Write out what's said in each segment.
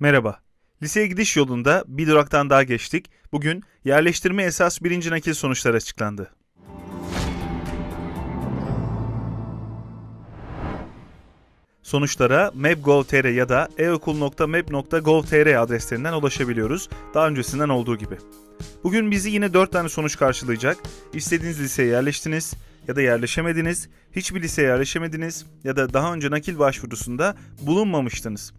Merhaba. Liseye gidiş yolunda bir duraktan daha geçtik. Bugün yerleştirme esas birinci nakil sonuçları açıklandı. Sonuçlara map.gov.tr ya da eokul.map.gov.tr adreslerinden ulaşabiliyoruz. Daha öncesinden olduğu gibi. Bugün bizi yine 4 tane sonuç karşılayacak. İstediğiniz liseye yerleştiniz ya da yerleşemediniz, hiçbir liseye yerleşemediniz ya da daha önce nakil başvurusunda bulunmamıştınız.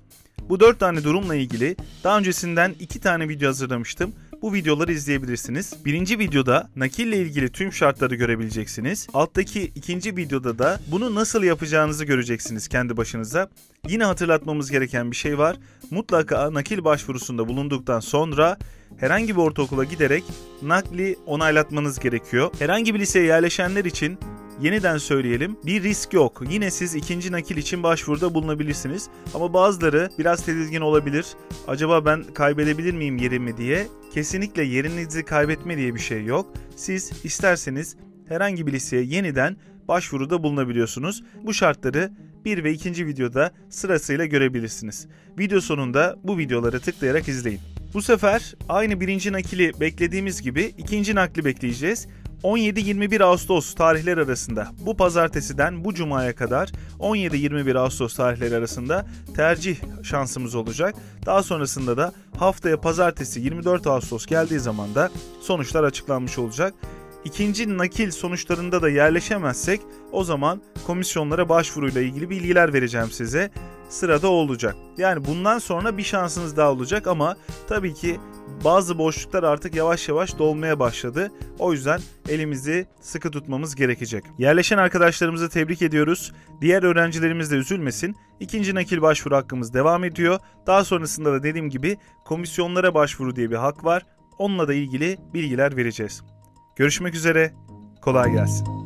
Bu 4 tane durumla ilgili daha öncesinden 2 tane video hazırlamıştım. Bu videoları izleyebilirsiniz. Birinci videoda nakille ilgili tüm şartları görebileceksiniz. Alttaki ikinci videoda da bunu nasıl yapacağınızı göreceksiniz kendi başınıza. Yine hatırlatmamız gereken bir şey var. Mutlaka nakil başvurusunda bulunduktan sonra herhangi bir ortaokula giderek nakli onaylatmanız gerekiyor. Herhangi bir liseye yerleşenler için Yeniden söyleyelim bir risk yok. Yine siz ikinci nakil için başvuruda bulunabilirsiniz. Ama bazıları biraz tedirgin olabilir. Acaba ben kaybedebilir miyim yerimi diye. Kesinlikle yerinizi kaybetme diye bir şey yok. Siz isterseniz herhangi bir liseye yeniden başvuruda bulunabiliyorsunuz. Bu şartları bir ve ikinci videoda sırasıyla görebilirsiniz. Video sonunda bu videoları tıklayarak izleyin. Bu sefer aynı birinci nakili beklediğimiz gibi ikinci nakli bekleyeceğiz. 17-21 Ağustos tarihler arasında bu pazartesiden bu cumaya kadar 17-21 Ağustos tarihleri arasında tercih şansımız olacak. Daha sonrasında da haftaya pazartesi 24 Ağustos geldiği zaman da sonuçlar açıklanmış olacak. İkinci nakil sonuçlarında da yerleşemezsek o zaman komisyonlara başvuruyla ilgili bilgiler vereceğim size. Sırada olacak. Yani bundan sonra bir şansınız daha olacak ama tabii ki bazı boşluklar artık yavaş yavaş dolmaya başladı. O yüzden elimizi sıkı tutmamız gerekecek. Yerleşen arkadaşlarımızı tebrik ediyoruz. Diğer öğrencilerimiz de üzülmesin. İkinci nakil başvuru hakkımız devam ediyor. Daha sonrasında da dediğim gibi komisyonlara başvuru diye bir hak var. Onunla da ilgili bilgiler vereceğiz. Görüşmek üzere. Kolay gelsin.